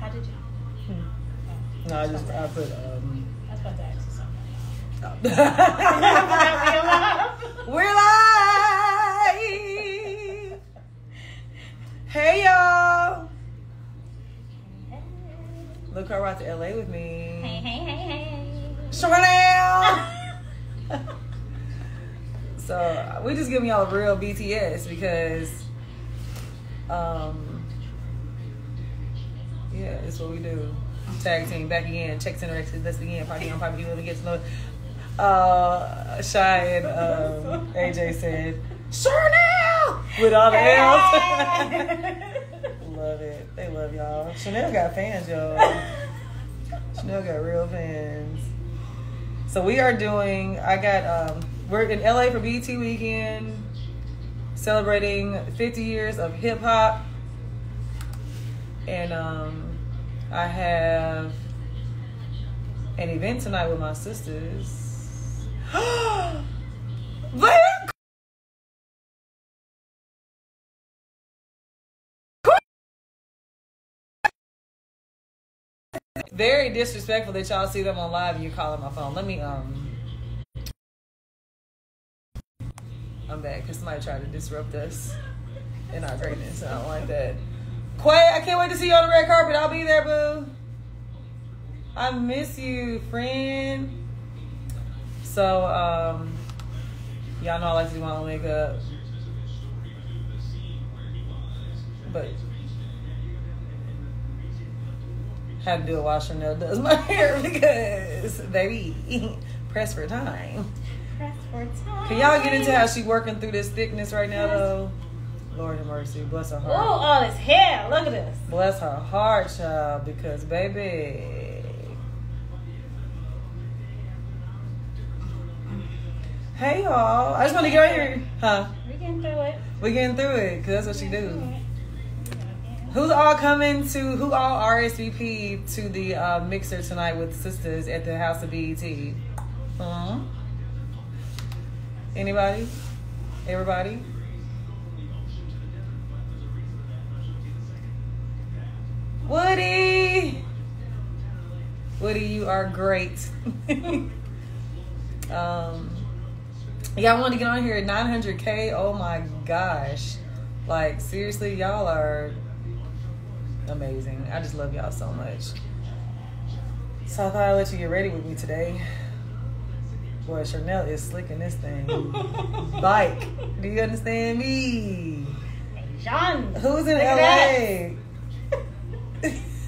How did you? no, I just I put um. I was about to ask you something. We're live. Hey y'all. Look her out to LA with me. Hey, hey, hey, hey. Chanel. so we just giving y'all a real BTS because, um, yeah, it's what we do. Tag team back again. Check center exit. That's again. Party on Poppy. Let me get to know. Uh, Shy and um, AJ said Chanel with all the L's. love it. They love y'all. Chanel got fans, y'all. Chanel got real fans. So we are doing. I got. Um, we're in LA for BT weekend, celebrating 50 years of hip hop, and um, I have an event tonight with my sisters. Very disrespectful that y'all see them on live and you calling my phone. Let me um I'm back because somebody tried to disrupt us in our greatness. I don't like that. Quay, I can't wait to see you on the red carpet. I'll be there, boo. I miss you, friend. So, um, y'all know I like to do my own makeup. But had to do it while Chanel does my hair because baby, press for time. Press for time. Can y'all get into how she working through this thickness right now though? Lord have mercy, bless her heart. Oh, all this hair. Look at this. Bless her heart, child, because baby. Hey y'all, I just want to get right here, huh? We getting through it. We getting through it, cause that's what she do. Who's all coming to? Who all RSVP to the uh, mixer tonight with Sistas at the House of BET? Huh? Anybody? Everybody? Woody! Woody, you are great. um, yeah, I want to get on here at 900k. Oh my gosh! Like seriously, y'all are amazing. I just love y'all so much. So I thought I'd let you get ready with me today. Boy, Chanel is slicking this thing. Bike. Do you understand me? John. Who's in LA?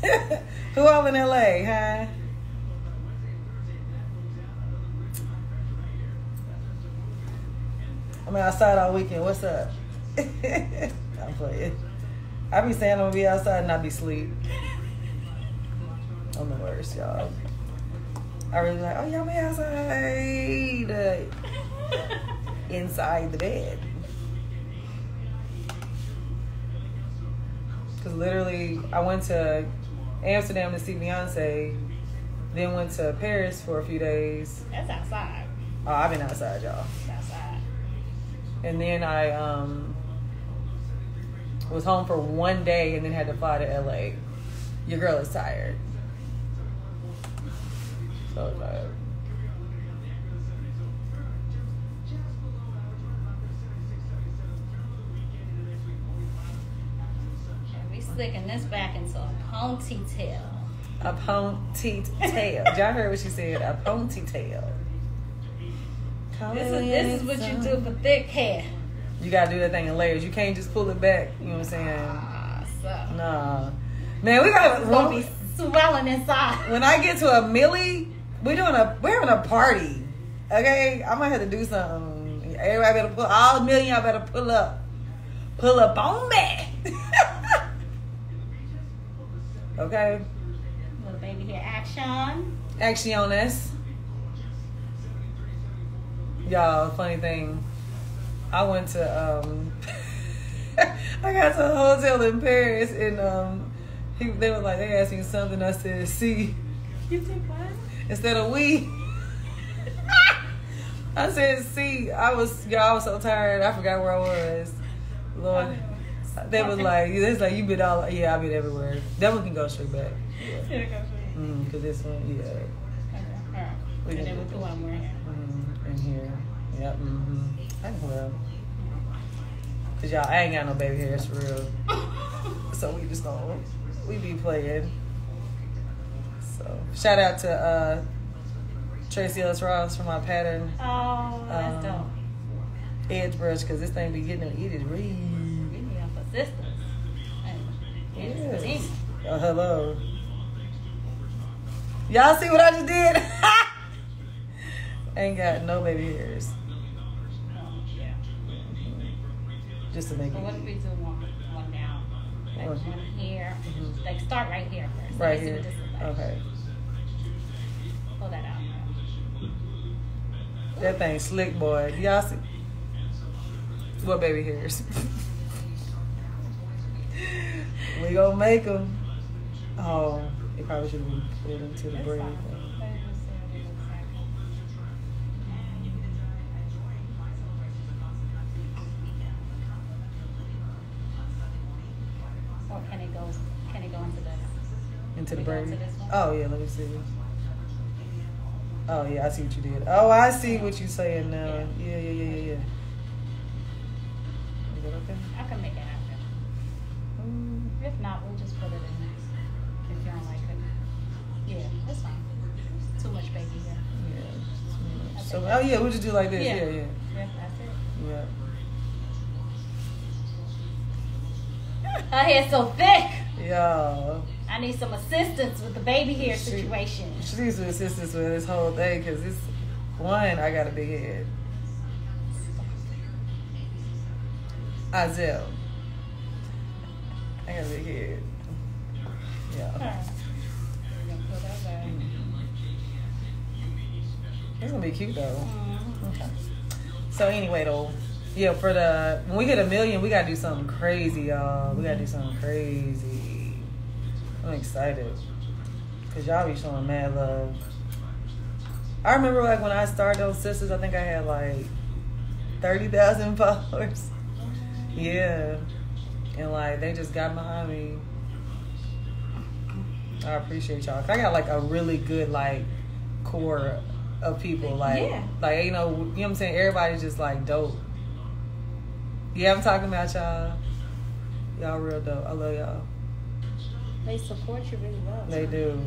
Who all in LA, huh? I'm outside all weekend. What's up? I'm playing. I be saying I'm gonna be outside and I be asleep. I'm the worst, y'all. I really like, oh y'all be outside. Inside the bed. Cause literally, I went to Amsterdam to see Beyonce, then went to Paris for a few days. That's outside. Oh, I've been outside, y'all. Outside. And then I um was home for one day and then had to fly to LA. Your girl is tired. So tired. And we slicking this back into a ponytail. A ponytail. Did y'all heard what she said? A ponytail. This is this is what you do for thick hair. You gotta do that thing in layers. You can't just pull it back. You know what I'm saying? Ah, so Nah. Man, we got it's gonna be swelling inside. when I get to a millie, we're doing a we're having a party. Okay, I'm gonna have to do something. Everybody better pull all million. Y'all better pull up, pull up on me. okay, Little baby hair action. action on this. Y'all, funny thing, I went to um, I got to a hotel in Paris and um, he, they were like they asked me something. I said, "See." You think what? Instead of we. I said, see, I was, y'all, I was so tired. I forgot where I was. Lord, They was like, it's like you been all, yeah, I've been everywhere. That one can go straight back. Yeah. Mm, Cause this one, yeah. Okay. All right. We And then with the one here. Mm, in here. Yep. Mm-hmm. I well. Cause y'all, I ain't got no baby hairs for real. So we just gonna we be playing. So shout out to uh Tracee Ellis Ross for my pattern Oh, that's Um, dope. edge brush because this thing be getting them eated real. We need our persistence. Yes. Oh, hello. Y'all see what I just did? Ain't got no baby hairs. Um, yeah. Just to make So what if it we do one, one down? Like One. one here. Mhm. Like start right here first. Right here. What this is like. Okay. Pull that out. That thing slick, boy. Y'all see? What baby hairs? we gonna make them. Oh, it probably should have been put into the That's braid. fine. Let me just see what it looks like. Or can it go? Can it go into the? Into the We go braid. into this one? Oh yeah, let me see. Oh yeah, I see what you did. Oh, I see what you're saying now. Yeah. Yeah, yeah, yeah, yeah, yeah. Is that okay? I can make it happen. Mm, If not, we'll just put it in. If you don't like it. Yeah, that's fine. Too much baby here. Yeah. So oh yeah, we'll just do like this. Yeah, yeah, Yeah, that's it. yeah. Her hair's so thick. Yo, I need some assistance with the baby hair She- situation. she needs some assistance with this whole thing because it's one. I got a big head. Azelle. I got a big head. Yeah. Alright. We're gonna put that back. It's gonna be cute though. Mhm. Okay. So anyway though, yeah, for the when we hit a million, we gotta do something crazy, y'all. We gotta do something crazy. I'm excited. Cause y'all be showing mad love. I remember like when I started those Sistas, I think I had like thirty thousand followers. Yeah. And like they just got behind me. I appreciate y'all. Cause I got like a really good like core of people. Like Yeah. like you know, you know what I'm saying? Everybody's just like dope. Yeah, I'm talking about y'all. Y'all real dope. I love y'all. They support you really well. They do.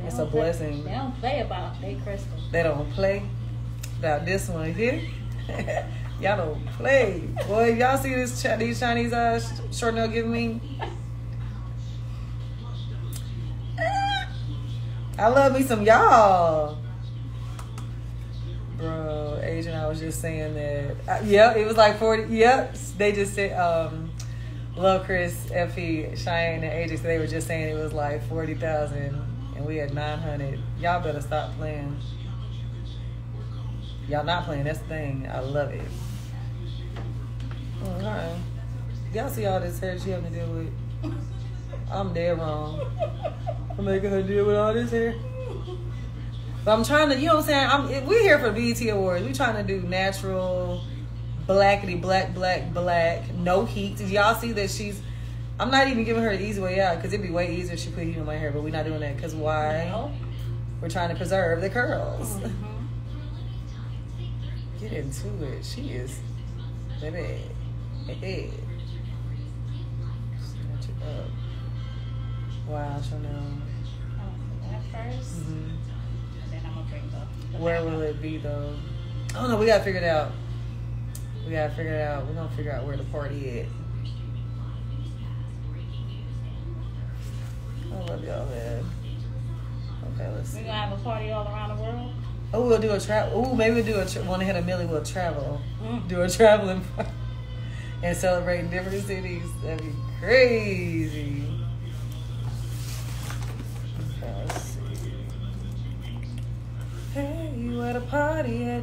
They It's a play- blessing. They don't play about they crystal. They don't play about this one here. y'all don't play. Boy, y'all see this Ch- these Chinese uh sh- short nail giving me? I love me some y'all. Bro, Asian, I was just saying that. Uh, yep, it was like 40. Yep, they just said, um, Love Chris, Effie, Cheyenne, and AJ, so they were just saying it was like 40,000 and we had 900. Y'all better stop playing. Y'all not playing, that's the thing. I love it. Alright. Y'all see all this hair she having to deal with? I'm dead wrong. I'm making her deal with all this hair. But I'm trying to, you know what I'm saying? I'm, we here for BET Awards. We trying to do natural, blackity, black, black, black, no heat. Did y'all see that she's? I'm not even giving her the easy way out because it'd be way easier if she put heat in my hair. But we're not doing that because why? No. We're trying to preserve the curls. Mhm. Get into it. She is, baby. Hey. Snatch it up. Wow, Chanel. Put that 1st hmm and then I'm gonna bring the. the Where will up. it be though? I don't know. We gotta figure it out. We gotta figure it out. We're gonna figure out where the party at. I love y'all, man. Okay, let's We see. gonna have a party all around the world. Oh, we'll do a travel. Oh, maybe we'll do a tra- to hit a millie. We'll travel. Mm. Do a traveling party and celebrate in different cities. That'd be crazy. Okay, let's see. Hey, you at a party at?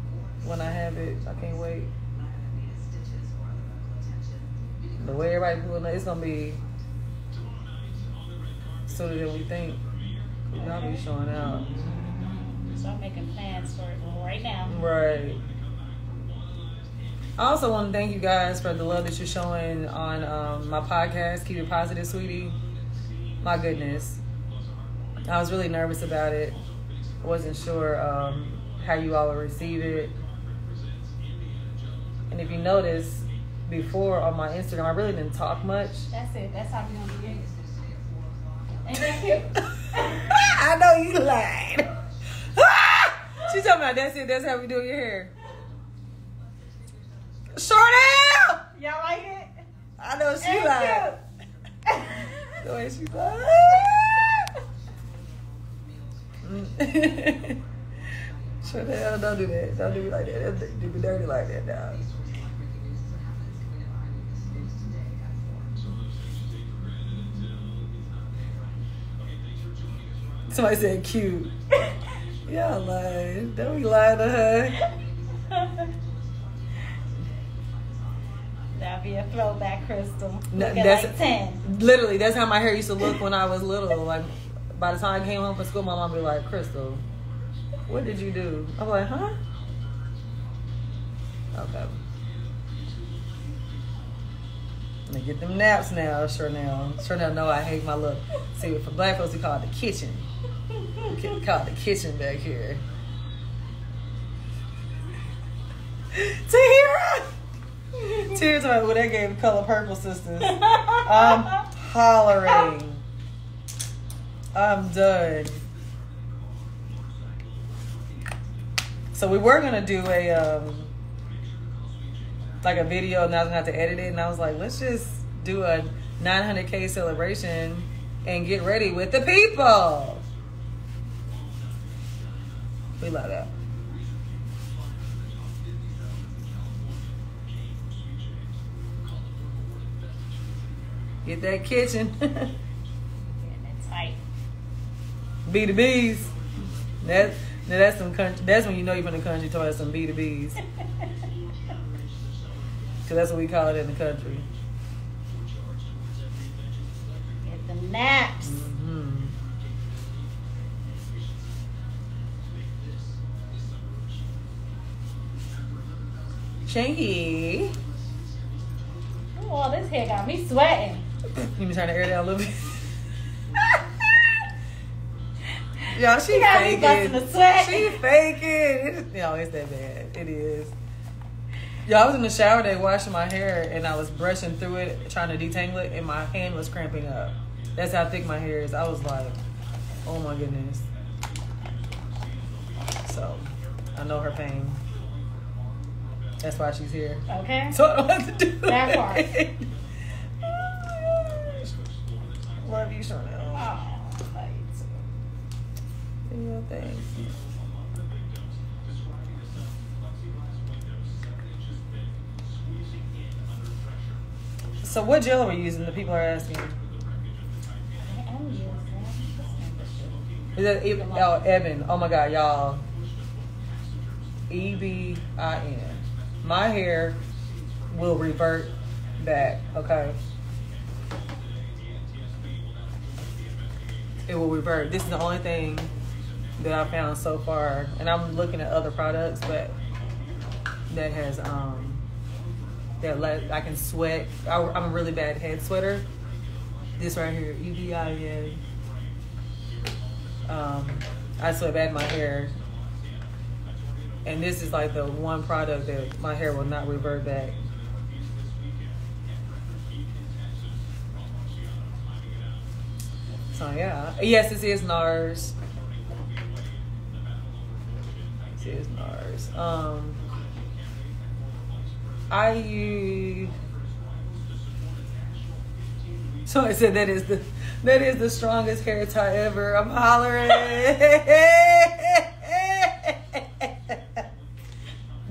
when I have it. I can't wait. The way everybody pulling up, it's gonna be sooner than we think. Y'all be showing out. So I'm making plans for it right now. Right. I also want to thank you guys for the love that you're showing on um, my podcast, Keep It Positive, Sweetie. My goodness. I was really nervous about it. Wasn't sure um, how you all would receive it. And if you notice, before on my Instagram, I really didn't talk much. That's it. That's how we gonna be in. Ain't that cute? I know you lied. she talking about that's it. That's how we do your hair. Shorty! Y'all like it? I know she Ain't lied. The way she lied. The hell don't do that. Don't do me like that. Don't do me dirty like that now. Somebody said cute. Yeah, lying. Don't be lying to her. That'll be a throwback, Crystal. No, that's- like ten. Literally, that's how my hair used to look when I was little. Like, by the time I came home from school, my mom would be like, Crystal, what did you do? I'm like, huh? Okay. Let me get them naps now. Sure now know I hate my look. See, for black folks, we call it the kitchen. We ca- call the kitchen back here. Tahira! Tears about when they gave color purple sisters. I'm hollering. I'm done. So we were gonna do a um like a video and I was gonna have to edit it and I was like, let's just do a 900k celebration and get ready with the people. We love that. Get that kitchen. Getting it tight. B to B's. That now that's some country. That's when you know you're from the country towards some B to B's. Cause that's what we call it in the country. Get the naps. hmm Shanky. Oh, this hair got me sweating. You me trying to air it out a little bit. Y'all, she You busting faking. sweat. She faking. It, no, it's that bad. It is. Y'all, I was in the shower today washing my hair and I was brushing through it, trying to detangle it, and my hand was cramping up. That's how thick my hair is. I was like, oh my goodness. So, I know her pain. That's why she's here. Okay. So I don't have to do That part. my gosh. Love you, Chanel. Oh. Yeah, thanks. So what gel are we using? The people are asking. I am using Is that Ebin? Oh, Ebin. Oh my God, y'all. E B I N. My hair will revert back. Okay. It will revert. This is the only thing that I found so far, and I'm looking at other products, but that has um that let I can sweat. I, I'm a really bad head sweater. This right here, E B I N. Um, I sweat bad my hair, and this is like the one product that my hair will not revert back. So yeah, yes, this is NARS. This is NARS. Um, I use. So I said that is the that is the strongest hair tie ever. I'm hollering.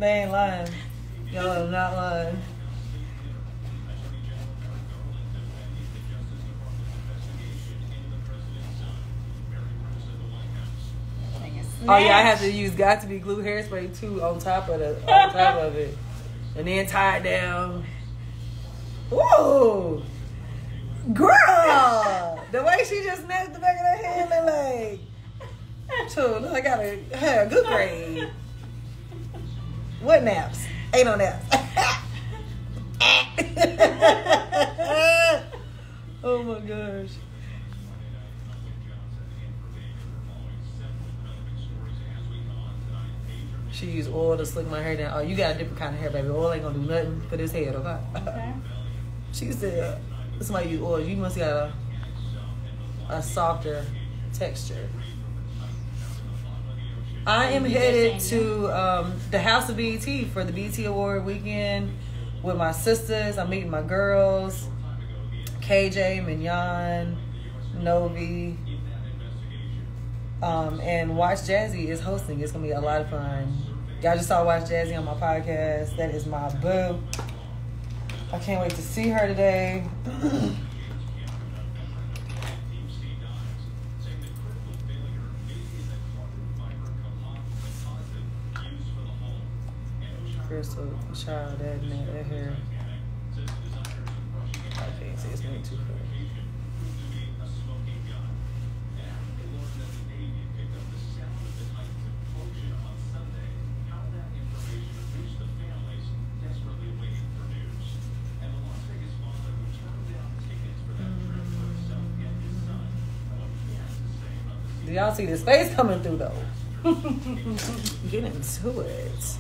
They ain't lying. Y'all are not lying. Oh yeah, I have to use Got2b glue hairspray too on top of the on top of it, and then tie it down. Ooh, girl, the way she just nailed the back of her head look like. Too, I got a, a good grade. What naps? Ain't no naps. oh my gosh. She used oil to slick my hair down. Oh, you got a different kind of hair, baby. Oil ain't gonna do nothing for this head, okay? Okay. she said, somebody use oil. You must got a, a softer texture. I am headed to um, the House of BET for the BET Award weekend with my sisters. I'm meeting my girls, KJ, Mignon, Novi, um, and Watch Jazzy is hosting. It's gonna be a lot of fun. Y'all just saw Watch Jazzy on my podcast. That is my boo. I can't wait to see her today. Crystal, child, that man, that hair. I can't too far. Y'all see this face coming through though? Get into it.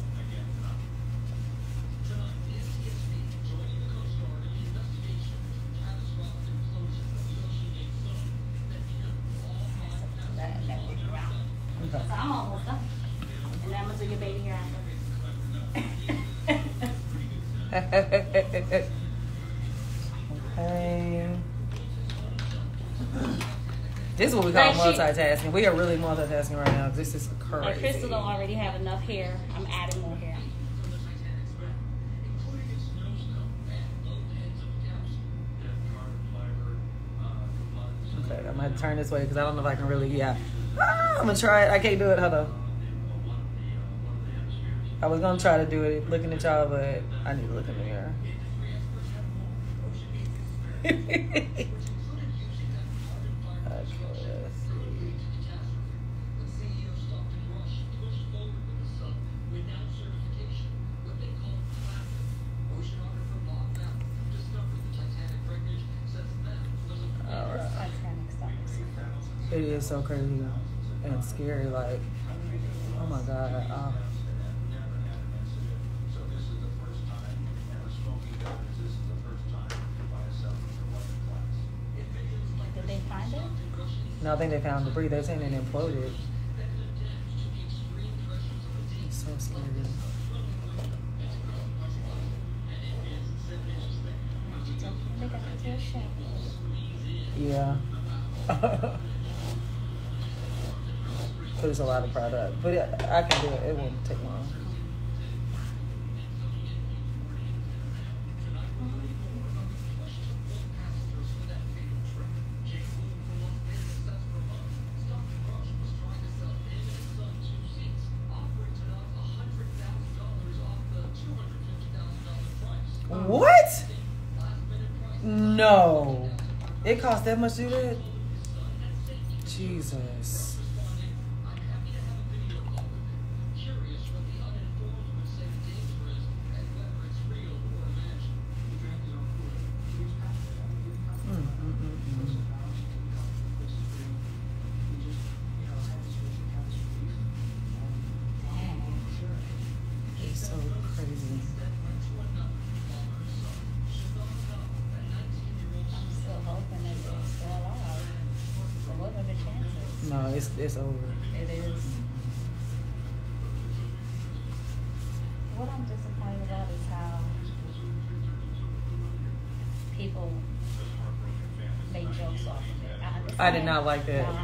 That, that would be round. Okay. So I'm almost done. And I'm gonna do your baby hair after. okay. This is what we call Like she- multitasking. We are really multitasking right now. This is crazy. Crystal don't already have enough hair. I'm adding more hair. Okay, I'm gonna turn this way because I don't know if I can really. Yeah, ah, I'm gonna try it. I can't do it. Hold on. I was gonna try to do it looking at y'all, but I need to look in the mirror. It is so crazy and scary. Like, oh my god. Uh, Did they find it? no, I think they found debris. They're saying it imploded. It's so scary. They got the tail shape. Yeah. but a lot of product. But it, I can do it. It won't take long. What? No. It cost that much to do that? Jesus. Mm, mm, mm, mm. It's so crazy. I'm still hoping that they're still alive. So what are the chances? No, it's it's over. It is. What I'm disappointed about is how people make jokes off of it. I did not like that.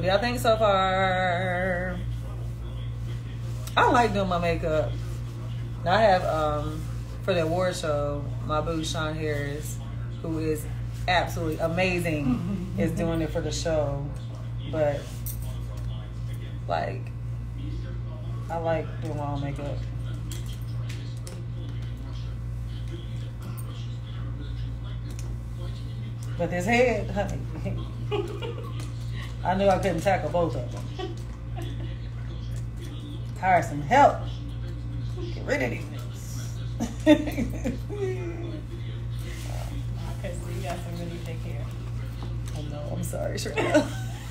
What do y'all think so far? I like doing my makeup. I have um for the award show, my boo Sean Harris, who is absolutely amazing, is doing it for the show. But like I like doing my own makeup. But this head, honey, I knew I couldn't tackle both of them. Hire some help. Get rid of these niggas. Because you got some really thick hair. I know, I'm sorry, Shreya.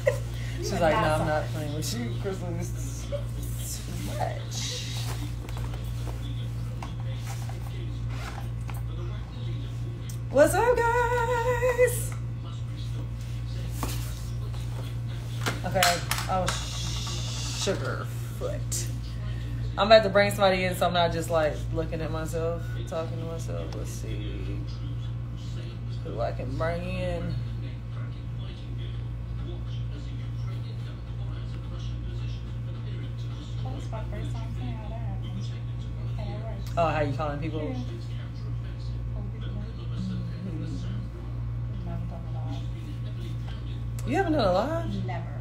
She's like, no, I'm not playing with you, Crystal. Is too much. What's up, guys? Okay. Oh, sugar foot. I'm about to bring somebody in, so I'm not just like looking at myself, talking to myself. Let's see who I can bring in. That was my first time seeing how that happened. And it worked. Oh, how you calling people? Yeah. Hope people know. Never done it all. You haven't done a live? Never What? have done.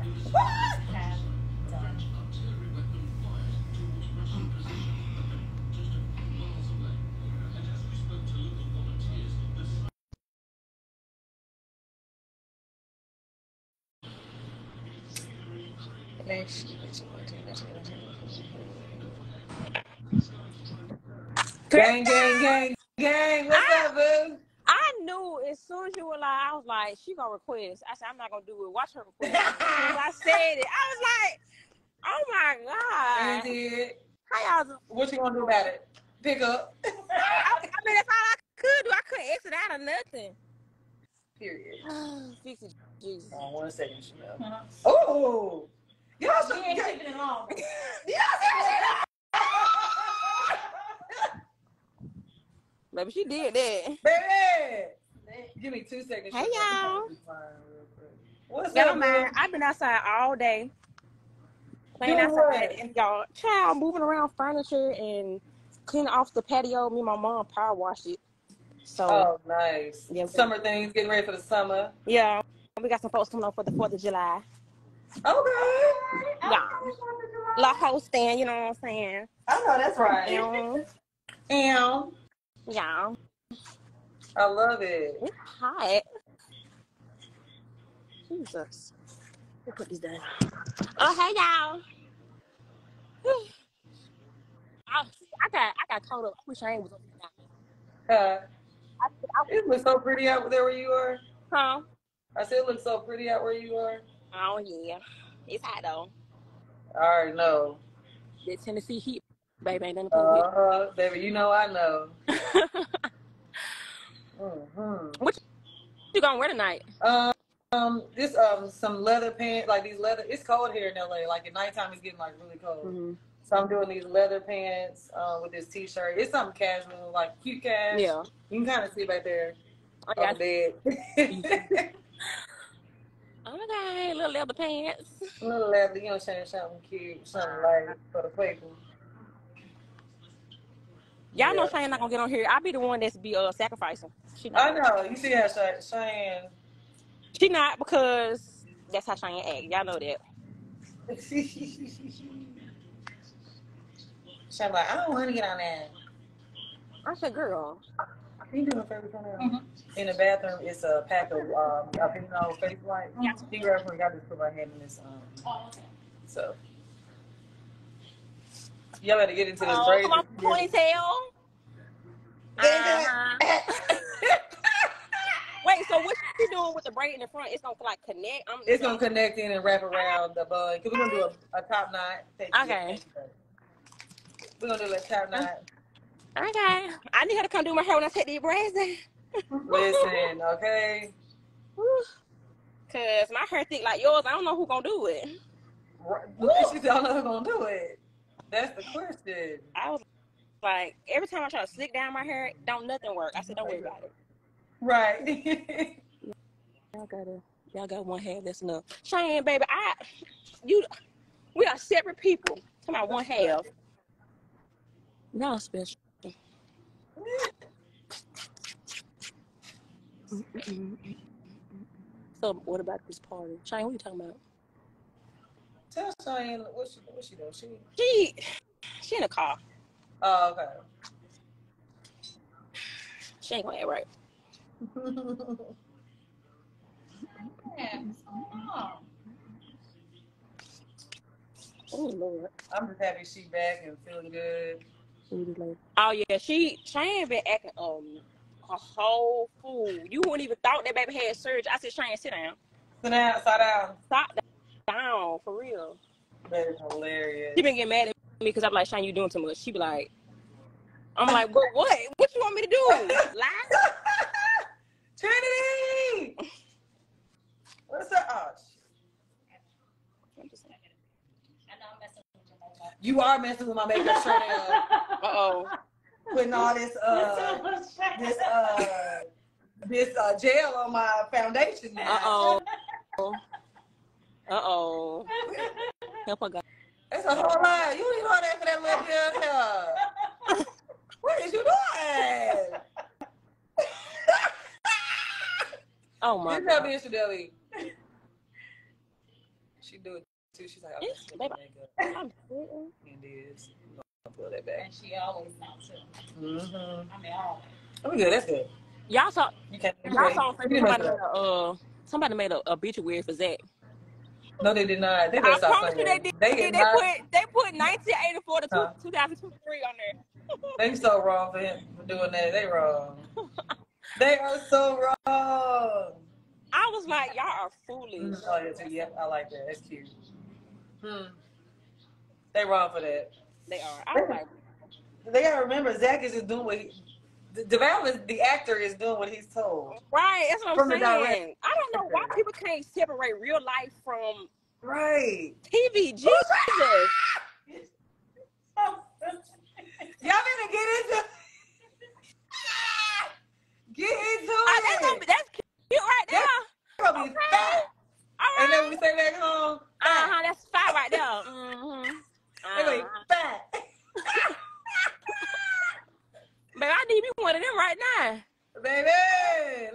Gang, gang, gang, gang. What's up, boo? I knew as soon as you were like, I was like, she gonna request. I said, I'm not gonna do it. Watch her request. As I said it, I was like, oh my And god. did. How y'all do? What you gonna do about it? Pick up. I, I mean, that's all I could do. I couldn't exit out of nothing. Period. Fix it, Jesus. Oh, one second, Chanel. Uh-huh. Oh, y'all We should. ain't Y'all keeping it long. Baby, she did that. Baby, give me two seconds. Hey, y'all. What's Y'all up, mind. man? I've been outside all day. Playing Doing outside what? and y'all child moving around furniture and cleaning off the patio. Me and my mom power washed it. So Oh, nice. Yeah. Summer things, getting ready for the summer. yeah, we got some folks coming up for the Fourth of July. Okay. Yeah. La hosting, you know what I'm saying? I know that's right. Yeah. Yeah. I love it. It's hot. Jesus. Let me put these down. Oh, hey y'all. I, I got I got caught up. I wish I ain't was up here now. Uh, I, I, it looks so pretty out there where you are. huh? I said it looks so pretty out where you are. Oh yeah. It's hot though. I already know. The Tennessee heat, baby, ain't nothing Uh huh, baby. You know I know. with. hmm what you gonna wear tonight? Um, um, this um some leather pants, like these leather. It's cold here in LA. Like at nighttime, it's getting like really cold. Mm-hmm. So I'm doing these leather pants uh, with this t-shirt. It's something casual, like cute cash. Yeah. You can kind of see right there I got bed. okay, little leather pants. little leather, you know, saying something cute, something light for the people. Y'all know Yeah. Cheyenne not gonna get on here. I'll be the one that's be uh sacrificing. She I not. know. You see how Chey- Cheyenne. She not because that's how Cheyenne act. Y'all know that. Cheyenne like, I don't want to get on that. I said, girl. Can you do me a favor for now? Mhm. In the bathroom, it's a pack of um, Alpino face light. Yeah. You grab one, I just put my hand in this. Um, Oh, okay. so. Y'all better get into this Oh, braid. come on, ponytail. Uh-huh. Wait, so what you doing with the braid in the front? It's gonna like connect. I'm, It's gonna connect in and wrap around the bun. Cause we're gonna do a, a top knot. Okay. We're gonna do a top knot. Okay. I need her to come do my hair when I take these braids in. Listen, okay. Cause my hair thick like yours. I don't know who gonna do it. Right. She said, I don't know who's gonna do it. That's the question. I was like, every time I try to slick down my hair, don't nothing work. I said, don't worry about it. Right. Y'all gotta, y'all got one half. That's enough. Cheyenne, baby, I, you, we are separate people. Come on, one half. Y'all special. So, what about this party? Cheyenne, what are you talking about? Tell Cheyenne what she what she doing. She She, she in a car. oh okay. She ain't gonna act right. Yeah, what's? Oh Lord. I'm just happy she back and feeling good. Oh yeah, she Cheyenne been acting um a whole fool. You wouldn't even thought that baby had surgery. I said, Cheyenne, sit down. Sit down, sit down. Stop down for real. That is hilarious. She been getting mad at me because I'm like, Cheyenne, you doing too much. She be like, I'm like, but what? What you want me to do? Lie? Trinity! What's up? Oh. I'm just saying. I know I'm messing with your makeup. you are messing with my makeup shirt Uh oh. putting all this uh this uh this uh gel on my foundation now. Uh oh. Uh oh. Help her God. It's a whole lot. You ain't know that for that little bit of hair. What is you doing? Oh my This that God. bitch Deli. She do it too. She's like, I'm Yes, just baby. I'm sweating. And is. I'll pull that back. And she always knows too. Mm-hmm. I mean, always. Oh, good. That's good. Y'all saw You can't. y'all saw on You Facebook messed somebody made up. a uh somebody made a obituary for Zach. No, they did not. They I better stop promise you they did. They, did they not. put they put 1984 to Huh. 2023 on there. They so wrong for him for doing that. They wrong. they are so wrong. I was like, y'all are foolish. Mm, Oh yeah, too. Yep, I like that. That's cute. Hmm. They wrong for that. They are. I was like, They gotta remember Zach is just doing what he. The development, the actor is doing what he's told. right. That's what From I'm saying. I don't know why people can't separate real life from Right. TV. Jesus. Y'all better get into. Get into Ah, that's, gonna be, that's cute right there. You're gonna be Okay. fat. All And then we say back home. Uh huh. That's five right there. Mm-hmm. They're gonna be Uh-huh. fat. Baby, I need me one of them right now. Baby,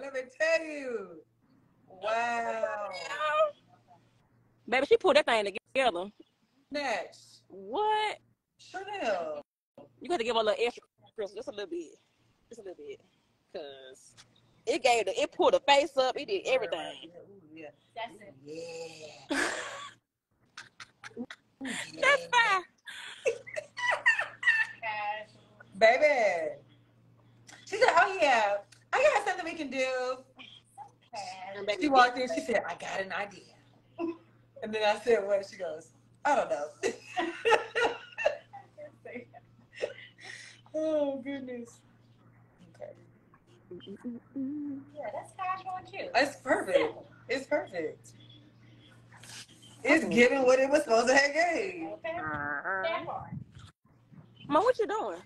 let me tell you. Wow. Baby, she pulled that thing together. Next. What? Chanel. You got to give her a little extra, Chris, just a little bit, just a little bit, cause it gave the, it pulled the face up, it did everything. Yeah. That's it. Yeah. That's fine. Baby. She said, oh yeah, I got something we can do. Casual. She walked in, she said, I got an idea. And then I said, what? She goes, I don't know. oh, goodness. Okay. Yeah, that's casual and cute. It's perfect. It's perfect. It's giving what it was supposed to have gave. Okay. Uh-huh. Mom, what you doing?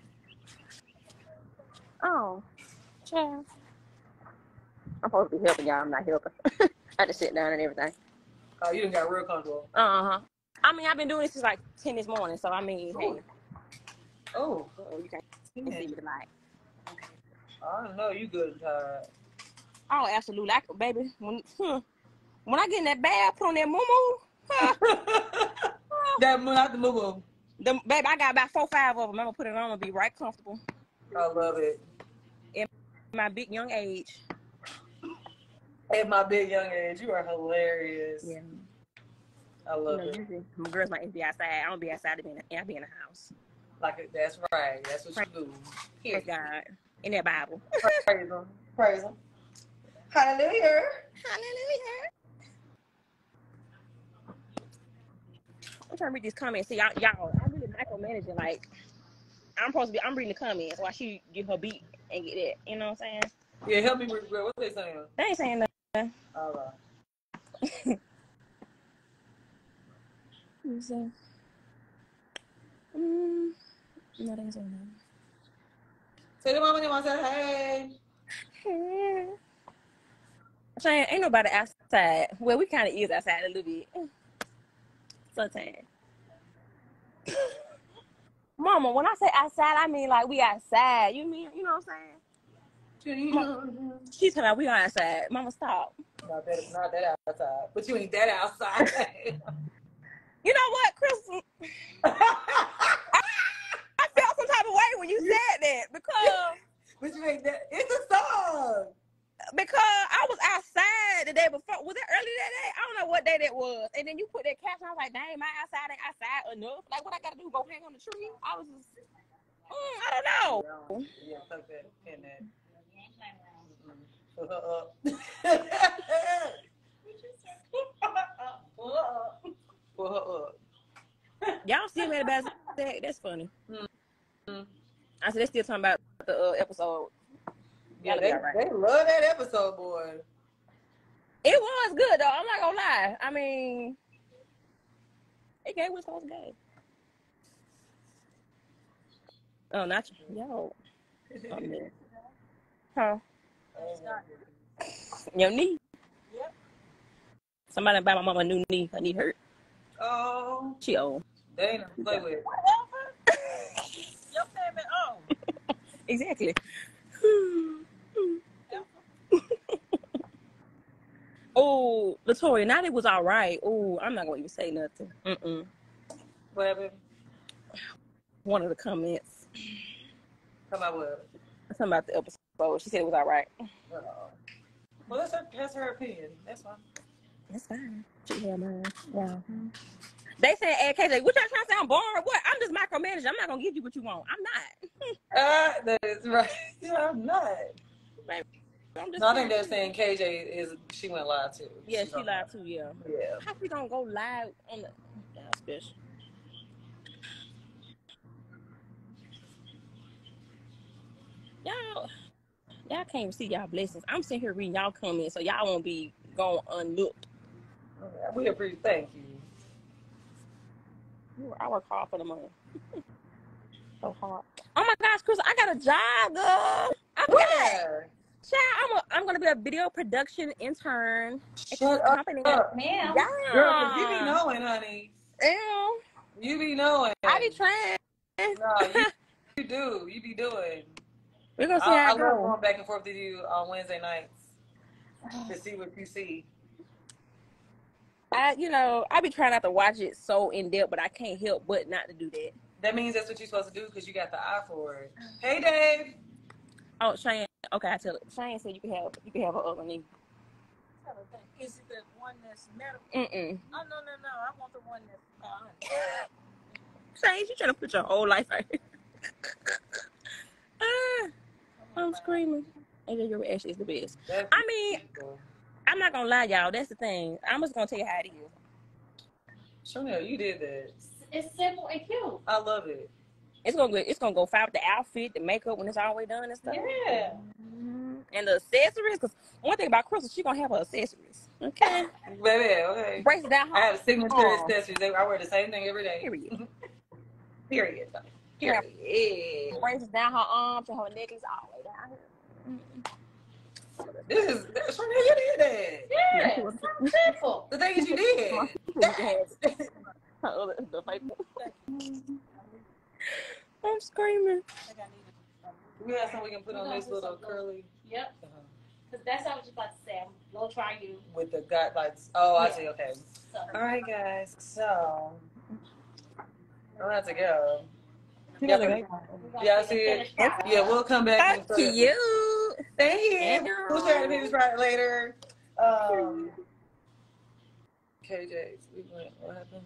Oh, child. I'm supposed to be helping y'all. I'm not helping. I just sit down and everything. Oh, you didn't got real comfortable. Uh huh. I mean, I've been doing this since like ten this morning, so I mean, hey, Oh, uh, you can't see me tonight. I don't know. You good and tired. Oh, absolutely, I, could- baby. When hmm, when I get in that bag, put on that moo huh, that moon out the moo the, baby, I got about four, five of them. I'm gonna put it on and be right comfortable I love it. in my big young age. At my big young age, you are hilarious. Yeah, I you love know, it. my girls might be outside. I don't be outside. I be in, the, I be in the house. Like that's right. That's what you do. Here, Praise God in that Bible. praise him. Praise him. Hallelujah. Hallelujah. I'm trying to read these comments. See, y'all, y'all, I'm really micromanaging. Like, I'm supposed to be, I'm reading the comments while she get her beat and get it. You know what I'm saying? Yeah, help me with what they saying. They ain't saying nothing. All right. Let me see. Mm, No, they ain't saying nothing. Say the mama them I said, hey. Saying ain't nobody outside. Well, we kind of is outside a little bit. Sometimes. Mama, when I say outside, I mean like we outside. You mean you know what I'm saying? not She's talking about we are outside. Mama, stop. that, not that outside. But you ain't that outside. You know what, Crystal? I felt some type of way when you said that because but you ain't that. It's a song. Because I was outside the day before. Was it early that day? I don't know what day that was. And then you put that caption. I was like, dang, my outside ain't outside enough. Like, what I gotta do? Go hang on the tree? I was just, mm, I don't know. Yeah, fuck that. Pin that. Pull her up. Up. Y'all still mad about that? That's funny. Mhm. I said, they're still talking about the uh, episode. Yeah, they, all right. they love that episode, boy. It was good though. I'm not gonna lie. I mean, it gave what's supposed to go. Oh, not you. Yo. Oh, man. Huh? Your knee. Yep. Somebody buy my mama a new knee. Her knee hurt. Oh, She old. ain't play with. Whatever. Your payment on. Exactly. Oh, Latoya, now it was all right. Oh, I'm not gonna even say nothing. Mm-mm. What happened? One of the comments, Come out with. something about the episode. She said it was all right. Uh-oh. Well, that's her, that's her opinion. That's fine. That's fine. She had mine. Wow. They said, "Hey, KJ, what y'all trying to say? I'm boring. What? I'm just micromanaging. I'm not gonna give you what you want. I'm not. Ah, that is right. Yeah, I'm not. I'm just. No, I think they're saying KJ is she went live too. Yeah, She's she on lied too. Yeah. Yeah. How she gonna go live on the? That's special. Y'all, y'all can't even see y'all blessings. I'm sitting here reading y'all comments, so y'all won't be going unlooked. We appreciate. Thank you. Ooh, I work hard for the money. so hard. Oh my gosh, Chris, I got a job, girl. I got, Where? Child, I'm, a, I'm gonna be a video production intern at Shut this up, company. Ma'am. Yeah. girl. 'cause You be knowing, honey. Ew. You be knowing. I be trying. No, you, you do. You be doing. We're gonna see I, I how it love going back and forth with you on Wednesday nights to see what you see. I, you know, I be trying not to watch it so in depth, but I can't help but not to do that. That means that's what you're supposed to do because you got the eye for it. Hey, Dave. Oh, Cheyenne. Okay, I tell it. Cheyenne said you can have you can have her other knee. Is it the one that's medical? Mm-mm. Oh, no, no, no. I want the one that's uh, Cheyenne, you trying to put your whole life out here. ah, I'm screaming. And then your reaction is the best. That's I mean, I'm not gonna lie, y'all. That's the thing. I'm just gonna tell you how it is. Chanel, you did that. It's simple and cute. I love it. It's gonna go. It's gonna go fine with the outfit, the makeup when it's all the way done and stuff. Yeah. Mhm. And the accessories, because one thing about Crystal, she gonna have her accessories. Okay, Baby, okay. breaks it down. I have signature Aw. accessories. I wear the same thing every day. Period. Period. Yeah. Period. Brings down her arms to her necklace all the way down here. This is Chanel, you did that. Yeah. It's simple. The things you did. You can have her other, the fake one. I'm screaming. We have something we can put on this little curly Yep. uh, Because that's what I was just about to say. I'm low try you. with the gut lights. Oh, I see. Okay. So. All right, guys. So I have to go. Yeah, know, we're gonna Yeah, I take a see it. Yeah, we'll come back. and Thank put you. Thank you. Thank We'll share the finish right later. Um, KJ's. We went. What happened?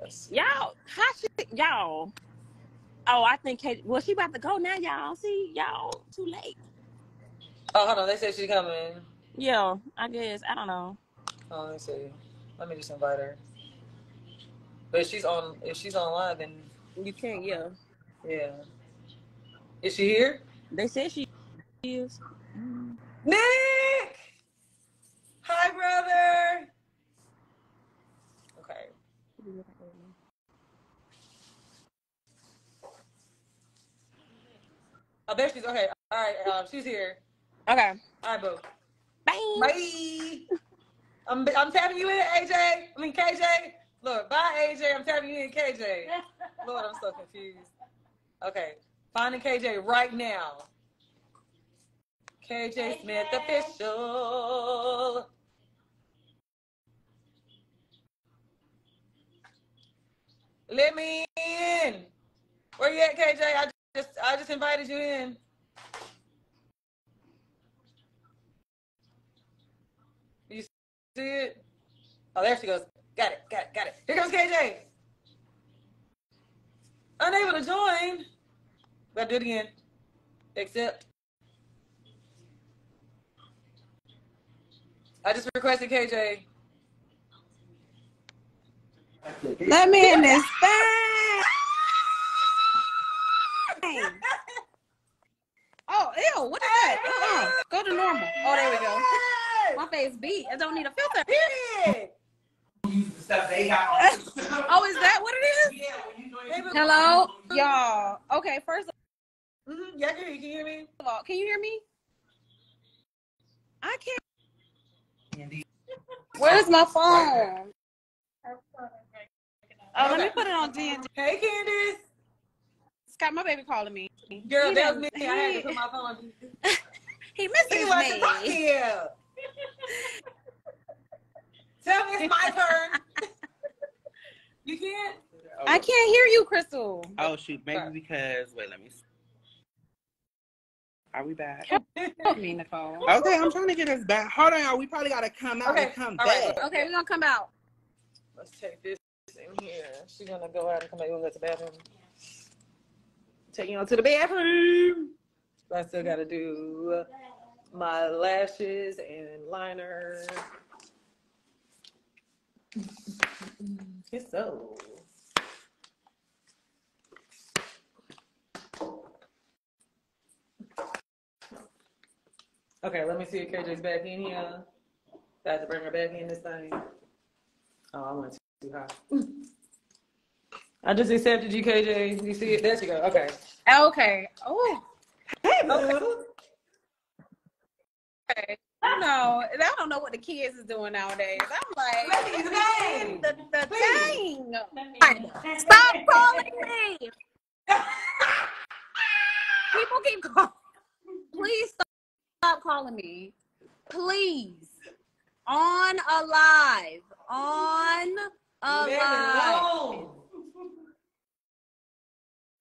Let's. Y'all, how should y'all? Oh, I think Kate. Well, she about to go now, y'all. See, y'all too late. Oh, hold on. They said she's coming. Yeah, I guess I don't know. Oh, let me see. Let me just invite her. But if she's on, if she's online, then You can't. Yeah, yeah. Is she here? they said she is. Nick! Hi, brother. Okay. Oh, there she's okay. All right, uh, she's here. Okay. All right, boo. Bye. Bye. I'm I'm tapping you in, AJ. I mean KJ. Look, bye AJ. I'm tapping you in, KJ. Lord, I'm so confused. Okay, finding KJ right now. KJ Smith official. Let me in. Where you at, KJ? I just I just invited you in. You see it? Oh, there she goes. Got it, got it, got it. Here comes KJ. Unable to join. Gotta do it again. Accept. I just requested KJ. Let me in this thing. Oh, ew, what is that? Uh-uh. Go to normal. Oh, there we go. My face beat. I don't need a filter. Period. use the stuff they got. Oh, is that what it is? Yeah, when you doing Baby- Hello, y'all. Okay, first Mhm, Yeah, I can hear you. Can you hear me? of all, can you hear me? I can't. Candy. Where's my phone? Oh, let me put it on D and D. Hey, Candace. Scott, my baby calling me. Girl, He that was done- me. I had to put my phone on. He He misses wants to talk to you. Tell me it's my turn. you can't? I can't hear you, Crystal. Oh shoot, maybe Sorry. because wait, let me. See. Are we back? Help me, Nicole. Okay, I'm trying to get us back. Hold on, y'all. We probably gotta come out Okay, and come all right. back. Okay, we're gonna come out. Let's take this in here. She's gonna go out and come back and go to the bathroom. Take you on to the bathroom. I still gotta do my lashes and liner. It's so. Okay, let me see if KJ's back in here. I have to bring her back in this thing. Oh, I went too high. I just accepted you, KJ. You see it? There you go. Okay. Okay. Oh, Hey, boo. okay. You know, I don't know what the kids is doing nowadays. I'm like, Please, the, the Please. thing. Stop calling me. People keep calling. Please stop, stop calling me. Please. On a live. On a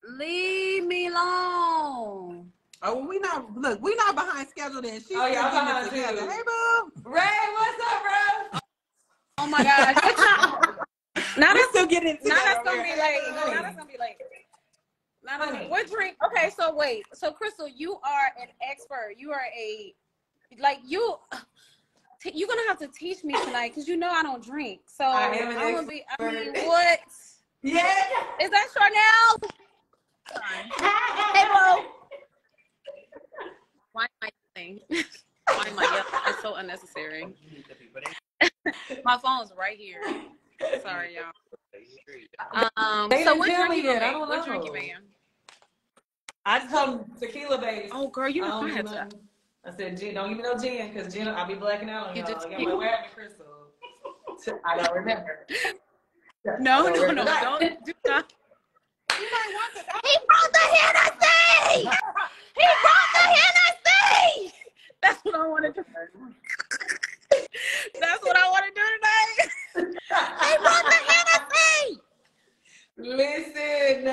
Leave it live. alone. Leave me alone. Oh, we not look. We not behind schedule. Then she Oh, yeah, I'm behind it together. too. Hey, boo. Ray, what's up, bro? Oh my gosh. now that's still getting now that's gonna be late. Now that's gonna be late. Now that's, Honey. what drink? Okay, so wait. So Crystal, you are an expert. You are a like you. T- you're gonna have to teach me tonight because you know I don't drink. So I am an I'm gonna be. I mean, expert. what Yeah. is that, Charnel? Hey, bro. Why am I yelling? Why am I yelling? It's so unnecessary. My phone's right here. Sorry, y'all. Um, They so didn't what tell drink you yet. I don't What drink know. you making? I just told him tequila base. Oh, girl, you know don't I had to. I said, Gin, don't give me no gin, because gin, I'll be blacking out on You y'all. just- Like, I'm like, where happened Crystal? I don't remember. No, I no, no, don't do not. You might want to. He brought the Hennessy! He brought the Hennessy! That's what I want to do. That's what I want to do tonight. He brought the Hennessy! Listen.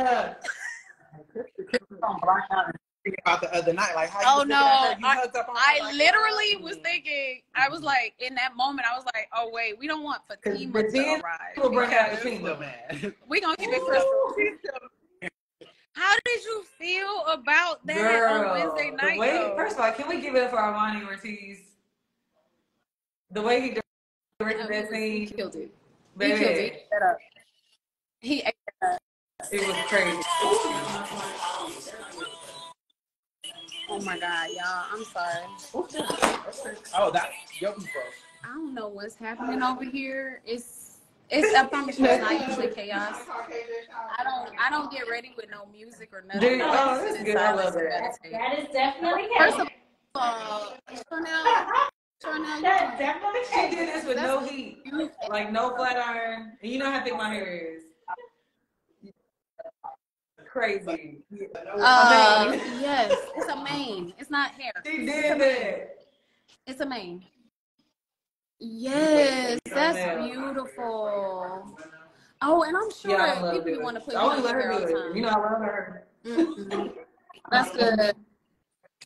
about the other night, like how Oh, no, I- I like, literally was thinking, I was like, in that moment, I was like, oh, wait, we don't want Fatima to arrive. bring out the because team. So bad. We gonna keep it crystal. How did you feel about that Girl, on Wednesday night? way, first of all, can we give it up for Armani Ortiz? The way he directed that he, he killed it. He killed it. He. He ate that up. it was crazy. Oh my god, y'all! I'm sorry. Oh, that's your people. I don't know what's happening over here. It's It's I promise you, it's not usually chaos. I don't I don't get ready with no music or nothing. Dude, oh, that's sit good. I love that. That is definitely First cake. of all, Chanel, Chanel, That is you definitely She did this with no heat, like no flat iron. And you know how thick my hair is. Crazy. uh, yes, it's a mane. It's not hair. She did that. It's a mane. Yes, that's beautiful. Oh, and I'm sure Yeah, I people it. want to put I you want in your hair all the time. You know, I love her. Mhm. That's good. Can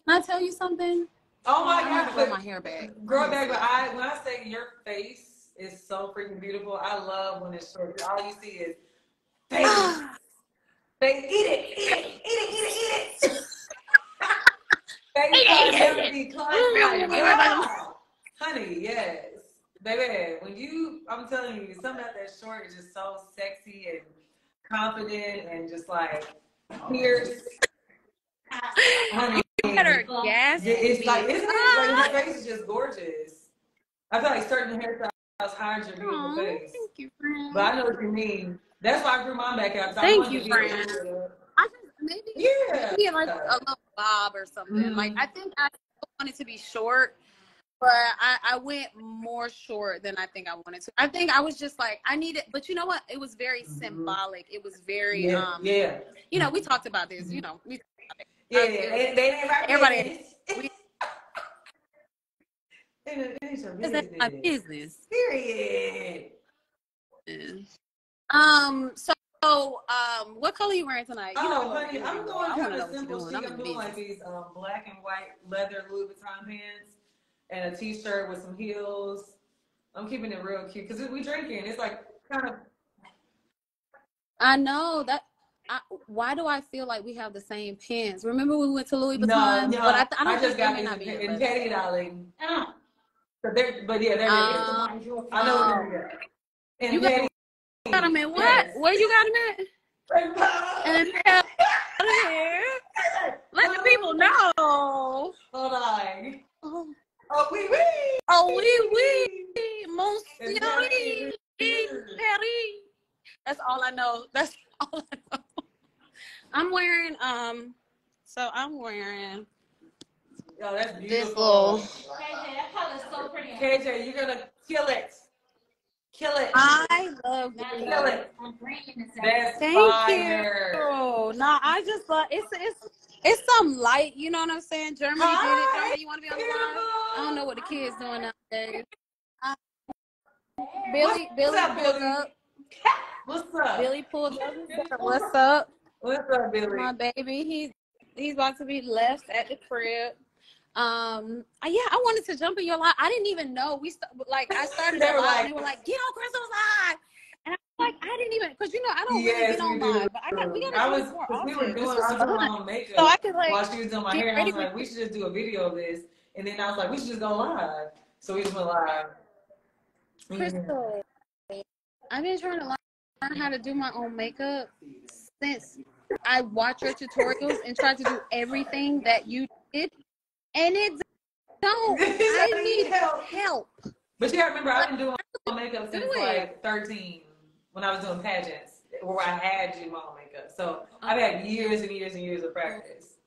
I tell you something? Oh my I need to God. grow but- my hair back. Girl, it back, but I when I say your face is so freaking beautiful, I love when it's short. All you see is face. Face. Eat it, eat it, eat it, eat it, eat it. face is never declined. Like, wow. Honey, yes. Baby, when you I'm telling you, something about that short is just so sexy and confident and just like fierce. Honey. Better gas. Yeah, it's like isn't it? Like your face is just gorgeous. I feel like certain hairstyles hide your beautiful Aw, face. thank you, friend. But I know what you mean. That's why I grew mine back out. 'cause I Thank wanted you, to friend. I just maybe Yeah. maybe like a little bob or something. Mhm. Like I think I wanted to be short, but I, I went more short than I think I wanted to. I think I was just like I needed, but you know what? It was very Mhm. symbolic. It was very Yeah, um. yeah, You know, we talked about this. You know, we yeah. Okay. They, they Everybody- business. we- it's your my business. business. Period. Um. So, um, what color are you wearing tonight? You know oh, what honey, I'm going I wanna kind know of simple doing. chic. I'm I'm doing like these um, black and white leather Louis Vuitton pants and a t-shirt with some heels. I'm keeping it real cute because we drinking. It's like kind of I know that. I, why do I feel like we have the same pants? Remember we went to Louis Vuitton? no, no. but I, th- I don't just got they may these not be in, but- darling. Uh, But, but yeah, they're Uh, I know what they're in You got- Petty. Got them in what? Yes. Where you got them at? And here. Let the people know. Hold on. Oh, Oh, we we. oh oui, oui, mon It's chéri, Paris. Paris. That's all I know. That's all I know. I'm wearing um. So I'm wearing Oh, that's this beautiful. little. KJ, that color's so pretty. KJ, you're gonna kill it. Kill it. I love Now green. you Kill know, it. I'm green in the That's Thank fire. you. No, I just love it's it's it's some light. You know what I'm saying? Germany did it. Hi. Germany, you want to be on the line? I don't know what the kids doing nowadays. Uh, What's- Billy, Billy what's up, Billy? up. What's up? Billy pulled up. What's up, What's up, Billy? my baby? He's he's about to be left at the crib. Um, uh, yeah, I wanted to jump in your live. I didn't even know we st- like I started that live. like- and they were like, "Get on Crystal's live," and I was like, "I didn't even," because you know I don't really get on do. live, but I got we got to I was, this more 'cause we were doing, I my own makeup So I could like while she was doing my hair. And I was like, we should just do a video of this. And then I was like, we should just go live. So we just went live. Yeah. Crystal. I've been trying to learn how to do my own makeup since I watched your tutorials and tried to do everything that you did, and it don't. I need Help. help. But you gotta remember, I've been doing my makeup since it. like 13 when I was doing pageants where I had to do my own makeup. So I've had years and years and years of practice.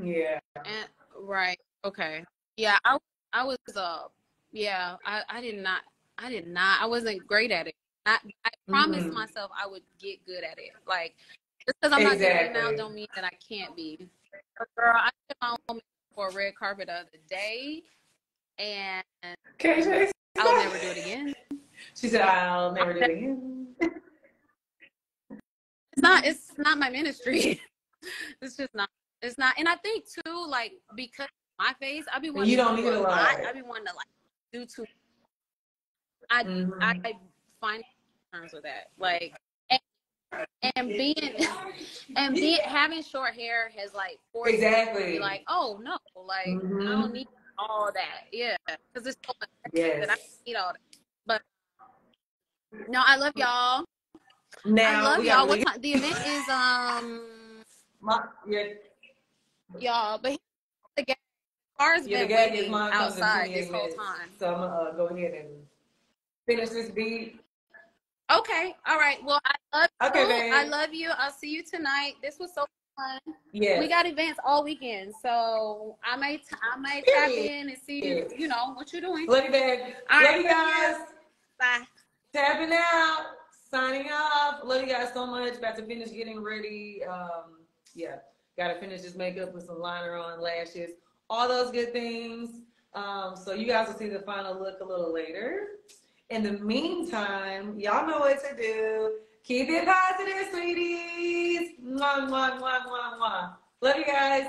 Yeah. And, right. Okay. Yeah. I I was uh yeah. I I did not. I did not. I wasn't great at it. I I promised Mhm. myself I would get good at it. Like just because I'm not good at it now don't mean that I can't be. Girl, I did my own for a red carpet the other day, and KJ. I'll never do it again. She said, I'll never do it again. It's not. It's not my ministry. it's just not. It's not. And I think too, like because my face, I be wanting You don't do need a lot. I be wanting to like do too. I Mhm. I find terms with that. Like and, and being and being having short hair has like forced Exactly. like, oh no, like I Mhm. don't need all that. Yeah, because it's so Yes. that I need all that. But no, I love y'all. Now, I love y'all. What time? The event is um My, yeah, y'all, but the ga- car's yeah, been is waiting outside 28 this whole minutes. time. So I'm gonna uh, go ahead and finish this beat. Okay. All right. Well, I love Okay, you. babe. I love you. I'll see you tonight. This was so fun. Yeah. We got events all weekend, so I may t- I may tap in and see you. You know what you're doing. Love you, babe. All Love right, you guys. Bye. Tapping out. Signing off. Love you guys so much. About to finish getting ready. Um, yeah. Gotta finish this makeup with some liner on, lashes, all those good things. Um, so you guys will see the final look a little later. In the meantime, y'all know what to do. Keep it positive, sweeties. Mwah, mwah, mwah, mwah, mwah. Love you guys.